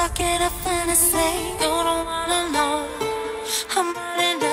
stuck in a fantasy. You don't wanna know. I'm running out.